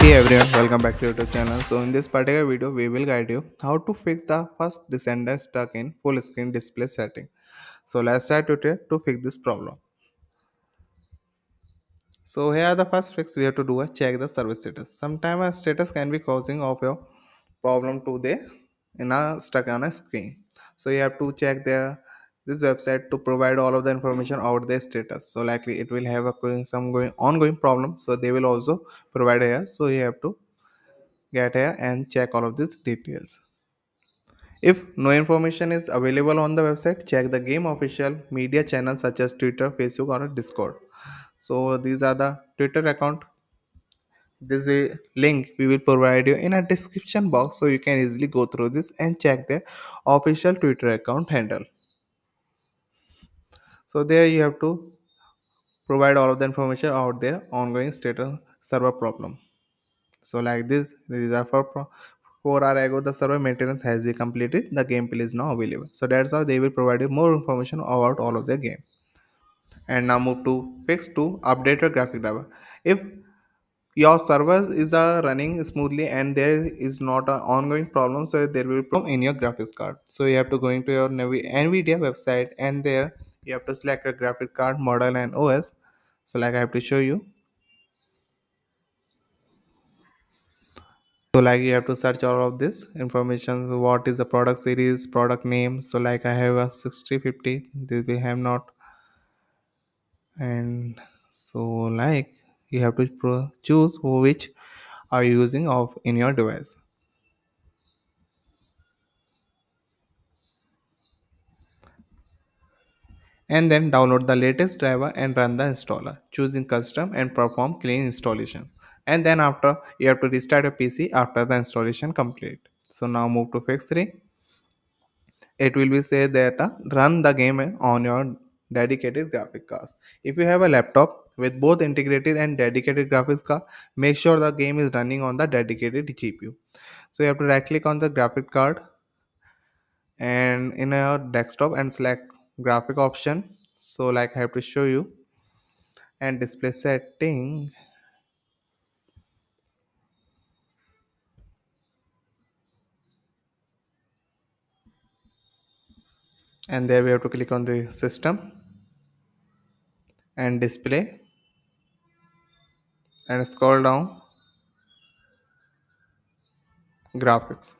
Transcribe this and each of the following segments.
Hey everyone, welcome back to YouTube channel. So in this particular video, we will guide you how to fix the first descendant stuck in full screen display setting. So let's start today to fix this problem. So here the first fix we have to do is check the service status. Sometimes a status can be causing of your problem to the in a stuck on a screen. So you have to check the this website to provide all of the information about their status. So likely it will have a going some going ongoing problem. So they will also provide here. So you have to get here and check all of these details. If no information is available on the website, check the game official media channels such as Twitter, Facebook, or Discord. So these are the Twitter account. This link we will provide you in a description box so you can easily go through this and check the official Twitter account handle. So there you have to provide all of the information about their ongoing status server problem. So like this, these are for four hour ago the server maintenance has been completed. The gameplay is now available. So that's how they will provide you more information about all of the game. And now move to fix to update your graphic driver. If your server is uh, running smoothly and there is not an ongoing problem, so there will be problem in your graphics card. So you have to go into your NVIDIA website and there you have to select your graphic card model and OS. So like I have to show you. So like you have to search all of this information. What is the product series product name? So like i have a 6050 this we have not. And so like you have to choose which are you using of in your device and then download the latest driver and run the installer. Choosing custom and perform clean installation. And then after you have to restart your pc after the installation complete. So now move to fix 3 it will be say that uh, run the game on your dedicated graphic cards. If you have a laptop with both integrated and dedicated graphics card make sure the game is running on the dedicated gpu so you have to right click on the graphic card and in your desktop and select graphic option. So like i have to show you. And display setting. And there we have to click on the system. And display. And scroll down. Graphics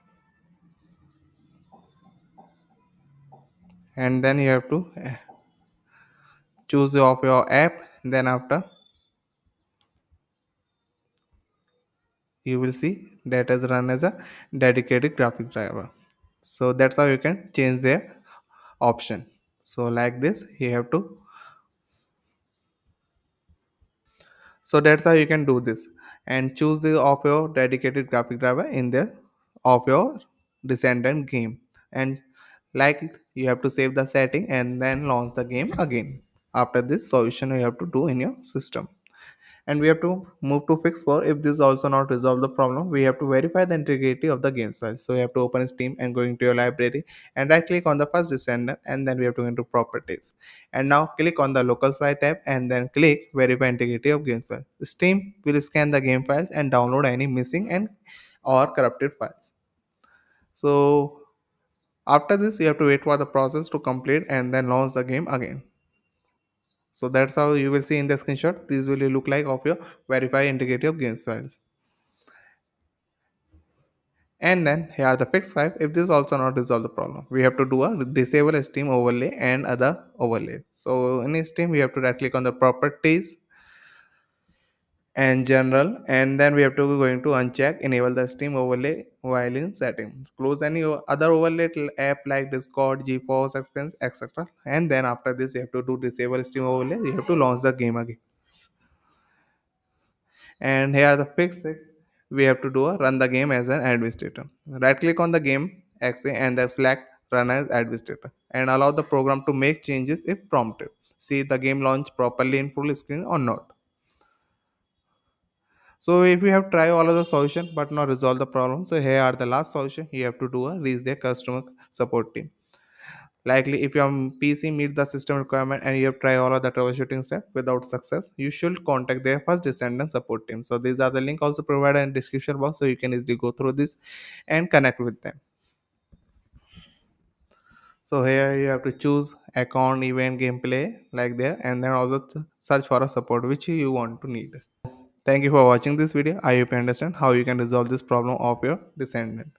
and then you have to eh, choose of your app. Then after you will see that is run as a dedicated graphic driver. So that's how you can change their option. So like this you have to so that's how you can do this. And choose the of your dedicated graphic driver in the of your descendant game. And like you have to save the setting and then launch the game again. After this solution you have to do in your system. And we have to move to fix for if this also not resolve the problem we have to verify the integrity of the game file. So you have to open steam and go into your library and right click on the first descendant and then we have to go into properties. And now click on the local file tab and then click verify integrity of game file. Steam will scan the game files and download any missing and or corrupted files. So after this you have to wait for the process to complete and then launch the game again. So that's how you will see in the screenshot this will look like of your verify integrity of games files. And then here are the fix 5 if this also not resolve the problem we have to do a disable steam overlay and other overlay. So in steam we have to right click on the properties and general and then we have to going to uncheck enable the steam overlay while in settings close any other overlay app like discord GeForce Experience etc and then after this you have to do disable steam overlay you have to launch the game again. And here are the fixes we have to do a run the game as an administrator. Right click on the game exe and then select run as administrator and allow the program to make changes if prompted. See the game launch properly in full screen or not so if you have tried all of the solution but not resolve the problem, so here are the last solution. You have to do a reach their customer support team. Likely, if your PC meets the system requirement and you have tried all of the troubleshooting step without success, you should contact their first descendant support team. So these are the link also provided in description box, so you can easily go through this and connect with them. So here you have to choose account, event, gameplay like there, and then also search for a support which you want to need. Thank you for watching this video. I hope you understand how you can resolve this problem of your descendant.